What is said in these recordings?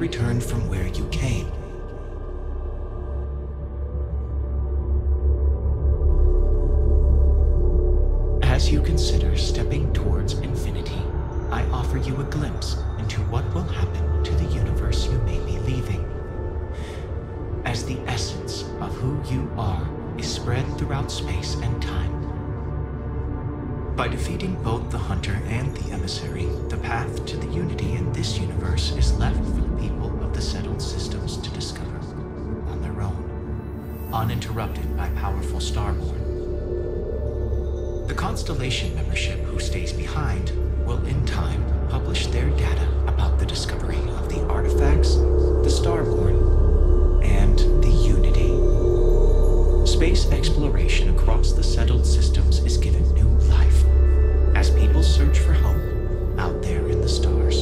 and return from where you came. As you consider stepping towards infinity, I offer you a glimpse into what will happen to the universe you may be leaving. As the essence of who you are is spread throughout space and time. By defeating both the hunter and the emissary, the path to the unity in this universe is left for the settled systems to discover on their own, uninterrupted by powerful Starborn. The Constellation membership who stays behind will in time publish their data about the discovery of the artifacts, the Starborn, and the Unity. Space exploration across the settled systems is given new life as people search for home out there in the stars.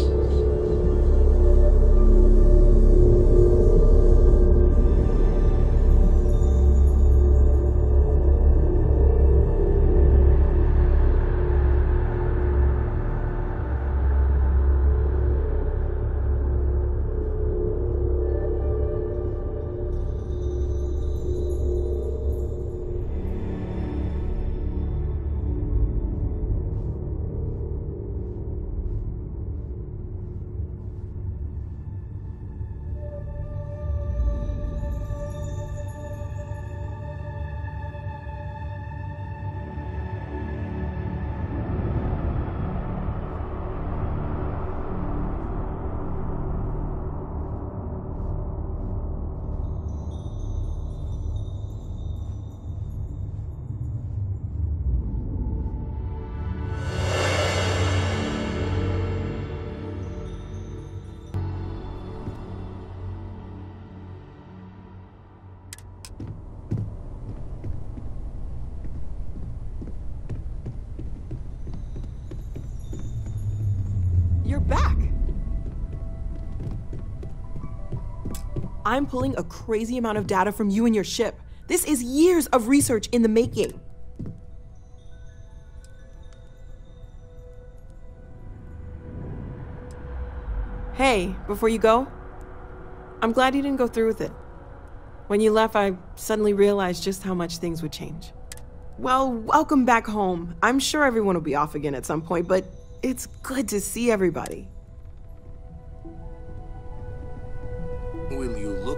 I'm pulling a crazy amount of data from you and your ship. This is years of research in the making. Hey, before you go, I'm glad you didn't go through with it. When you left, I suddenly realized just how much things would change. Well, welcome back home. I'm sure everyone will be off again at some point, but it's good to see everybody.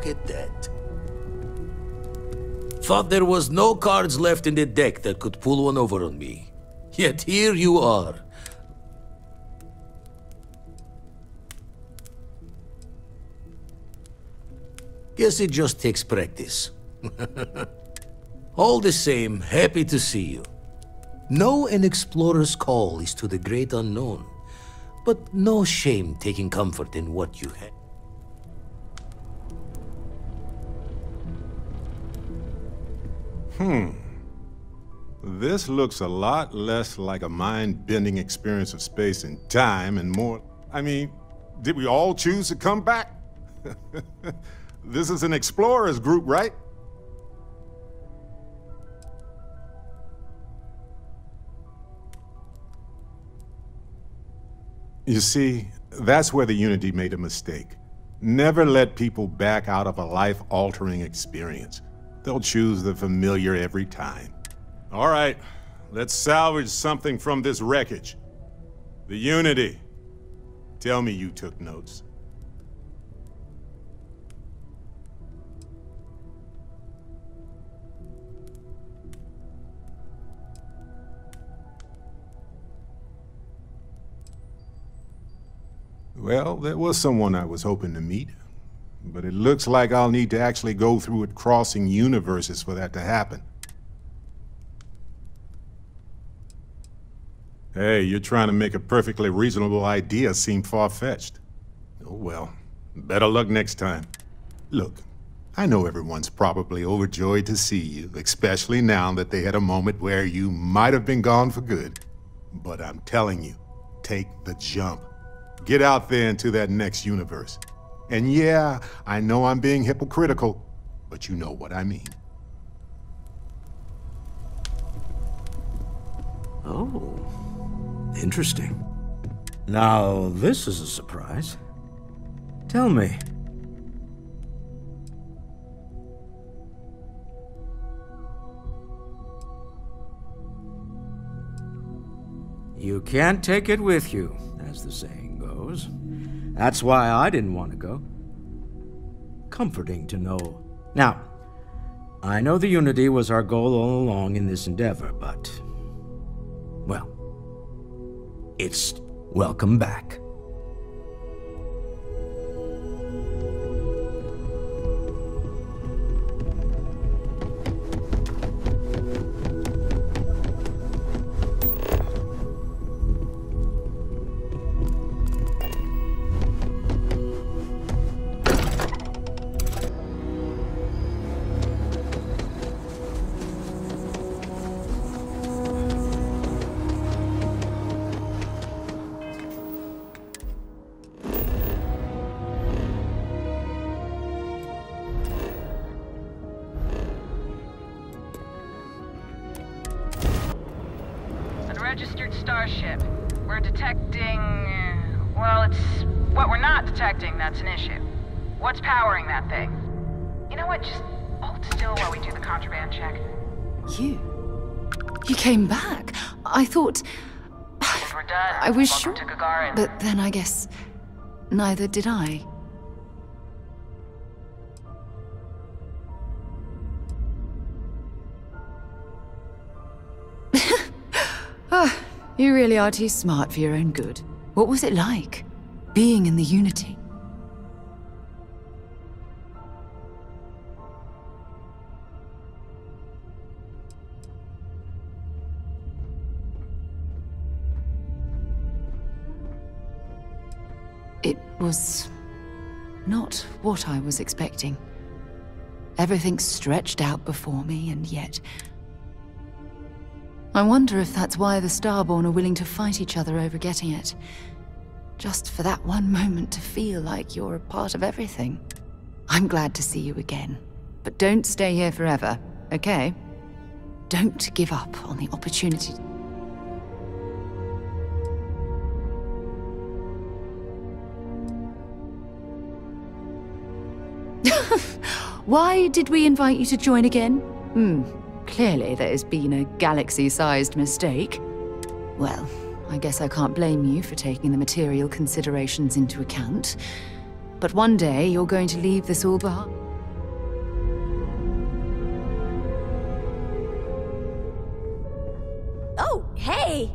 Look at that? Thought there was no cards left in the deck that could pull one over on me. Yet here you are. Guess it just takes practice. All the same, happy to see you. Know an explorer's call is to the great unknown, but no shame taking comfort in what you have. Hmm. This looks a lot less like a mind-bending experience of space and time and more... I mean, did we all choose to come back? this is an explorers group, right? You see, that's where the Unity made a mistake. Never let people back out of a life-altering experience. They'll choose the familiar every time. All right, let's salvage something from this wreckage. The Unity. Tell me you took notes. Well, there was someone I was hoping to meet. But it looks like I'll need to actually go through it crossing universes for that to happen. Hey, you're trying to make a perfectly reasonable idea seem far-fetched. Oh well, better luck next time. Look, I know everyone's probably overjoyed to see you, especially now that they had a moment where you might have been gone for good. But I'm telling you, take the jump. Get out there into that next universe. And yeah, I know I'm being hypocritical, but you know what I mean. Oh, interesting. Now, this is a surprise. Tell me, You can't take it with you, as the saying goes. That's why I didn't want to go. Comforting to know. Now, I know the Unity was our goal all along in this endeavor, but. Well, it's welcome back. Starship. We're detecting... Uh, well, it's what we're not detecting that's an issue. What's powering that thing? You know what, just hold still while we do the contraband check. You? You came back? I thought... we're done, I was Welcome sure... But then I guess... Neither did I. you really are too smart for your own good. What was it like, being in the Unity? It was not what I was expecting. Everything stretched out before me, and yet I wonder if that's why the Starborn are willing to fight each other over getting it. Just for that one moment to feel like you're a part of everything. I'm glad to see you again. But don't stay here forever, okay? Don't give up on the opportunity. Why did we invite you to join again? Hmm, Clearly, there's been a galaxy-sized mistake. Well, I guess I can't blame you for taking the material considerations into account. But one day, you're going to leave this all behind. Oh, hey!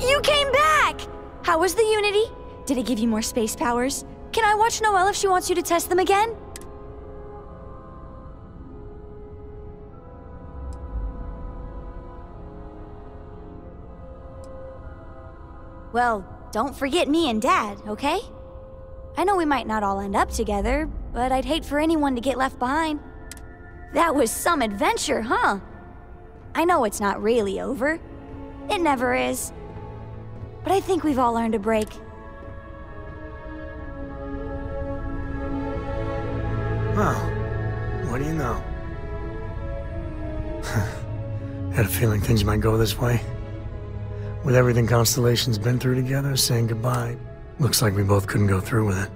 You came back! How was the Unity? Did it give you more space powers? Can I watch Noel if she wants you to test them again? Well, don't forget me and Dad, okay? I know we might not all end up together, but I'd hate for anyone to get left behind. That was some adventure, huh? I know it's not really over. It never is. But I think we've all earned a break. Well, what do you know? Had a feeling things might go this way. With everything Constellation's been through together, saying goodbye, looks like we both couldn't go through with it.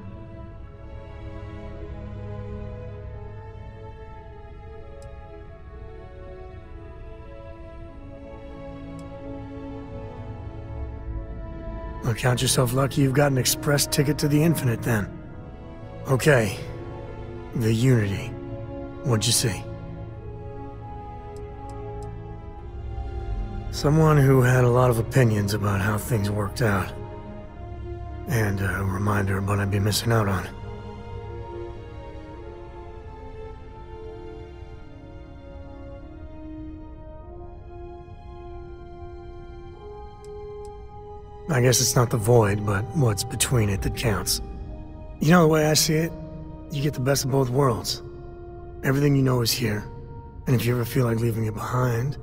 Well, count yourself lucky you've got an express ticket to the Infinite, then. Okay. The Unity. What'd you see? Someone who had a lot of opinions about how things worked out. And a reminder of what I'd be missing out on. I guess it's not the void, but what's between it that counts. You know the way I see it? You get the best of both worlds. Everything you know is here. And if you ever feel like leaving it behind,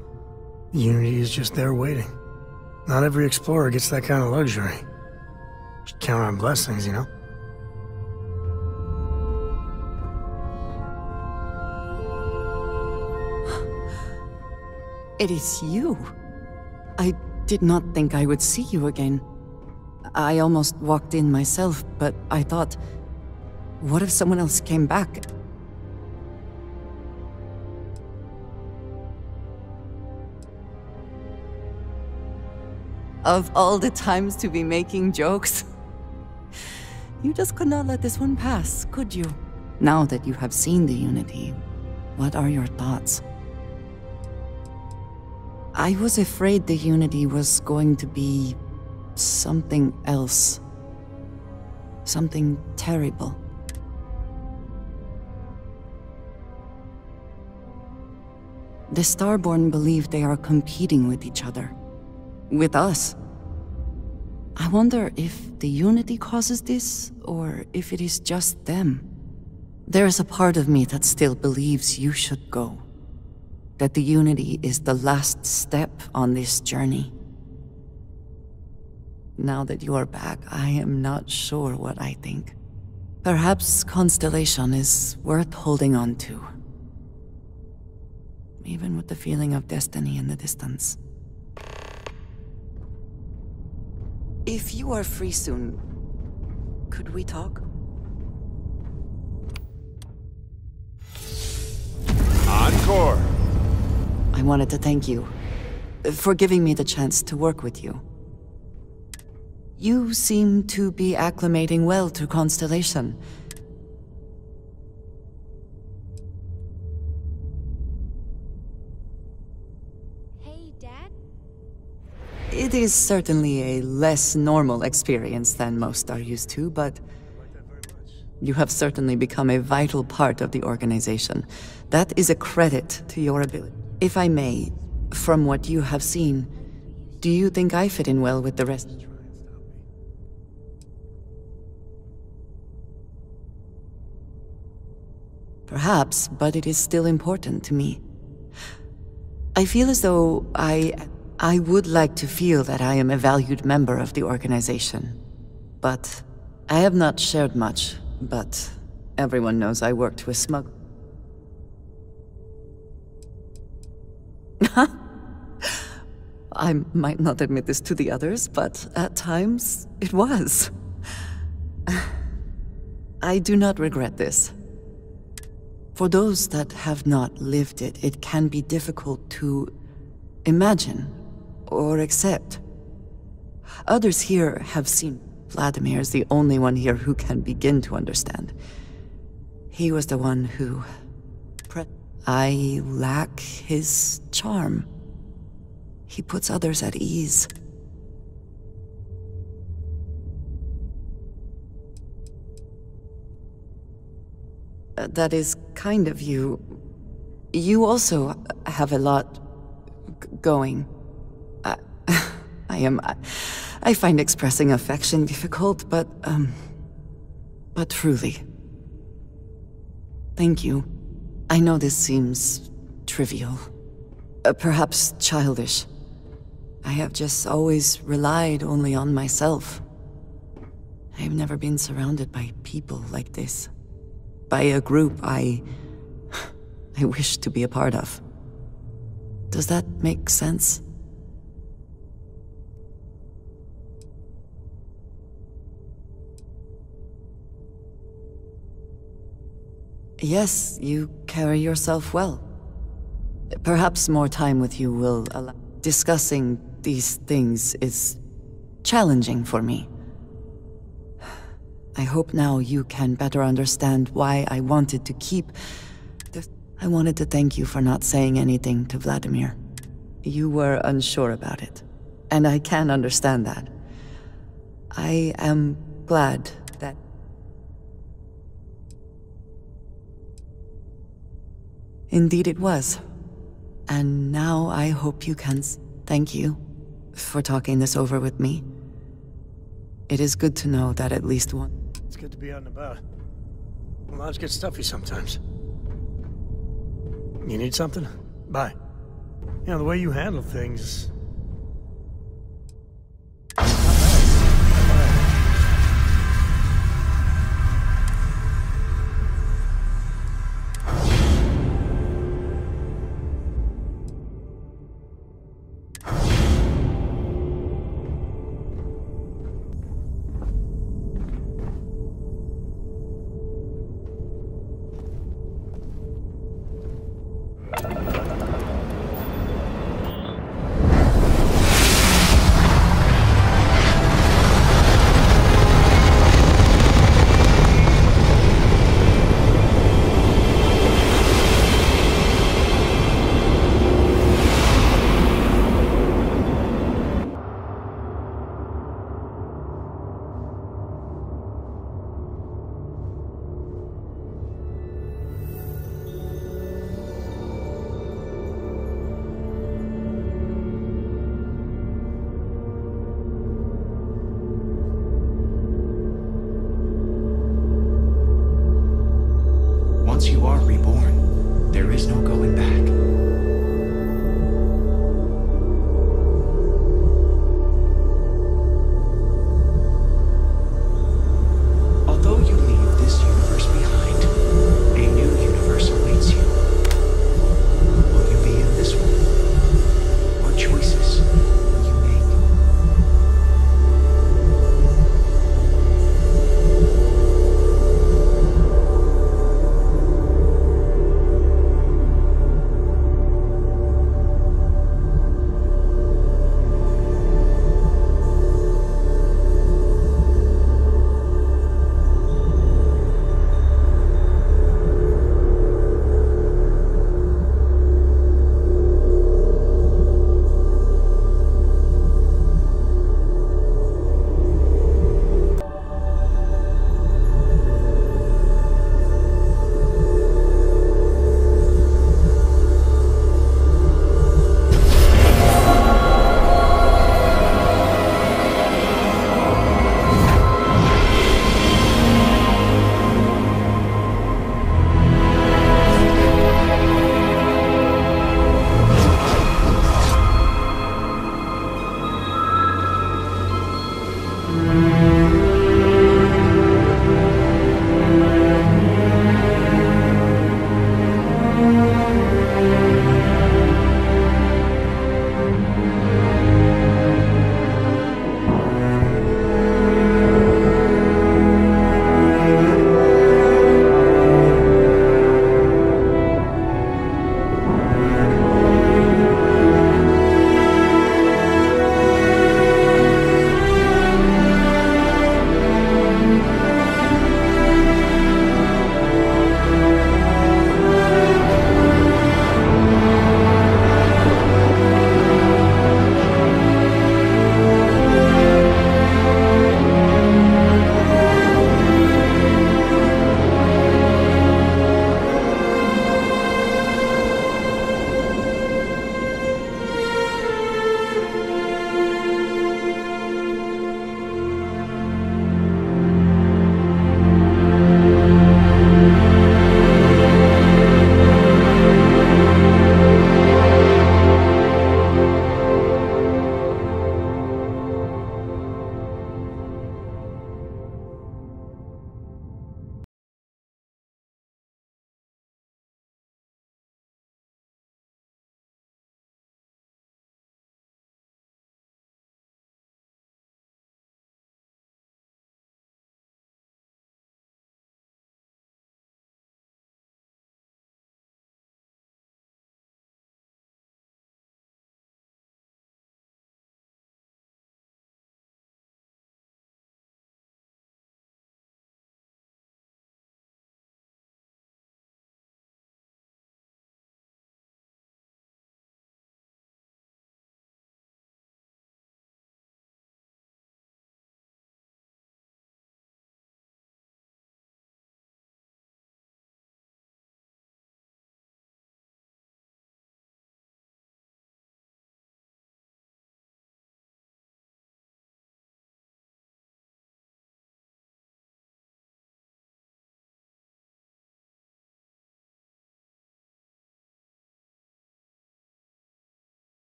Unity is just there waiting. Not every explorer gets that kind of luxury. Just count on blessings, you know? It is you. I did not think I would see you again. I almost walked in myself, but I thought, what if someone else came back? Of all the times to be making jokes, you just could not let this one pass, could you? Now that you have seen the Unity, what are your thoughts? I was afraid the Unity was going to be something else. Something terrible. The Starborn believe they are competing with each other. With us. I wonder if the Unity causes this, or if it is just them. There is a part of me that still believes you should go. That the Unity is the last step on this journey. Now that you are back, I am not sure what I think. Perhaps Constellation is worth holding on to. Even with the feeling of destiny in the distance. If you are free soon, could we talk? Encore! I wanted to thank you for giving me the chance to work with you. You seem to be acclimating well to Constellation. It is certainly a less normal experience than most are used to, but you have certainly become a vital part of the organization. That is a credit to your ability. If I may, from what you have seen, do you think I fit in well with the rest? Perhaps, but it is still important to me. I feel as though I... I would like to feel that I am a valued member of the organization. But I have not shared much, but everyone knows I worked with smugglers. I might not admit this to the others, but at times it was. I do not regret this. For those that have not lived it, it can be difficult to imagine or accept. Others here have seen Vladimir is the only one here who can begin to understand. He was the one who... I lack his charm. He puts others at ease. Uh, That is kind of you. You also have a lot going. Am. I, I find expressing affection difficult, but, um. But truly. Thank you. I know this seems trivial. Uh, perhaps childish. I have just always relied only on myself. I have never been surrounded by people like this. By a group I. I wish to be a part of. Does that make sense? Yes, you carry yourself well. Perhaps more time with you will allow. Discussing these things is challenging for me. I hope now you can better understand why I wanted to keep. I wanted to thank you for not saying anything to Vladimir. You were unsure about it, and I can understand that. I am glad Indeed, it was. And now I hope you can. Thank you for talking this over with me. It is good to know that at least one. It's good to be out and about. Lives get stuffy sometimes. You need something? Bye. You know, the way you handle things,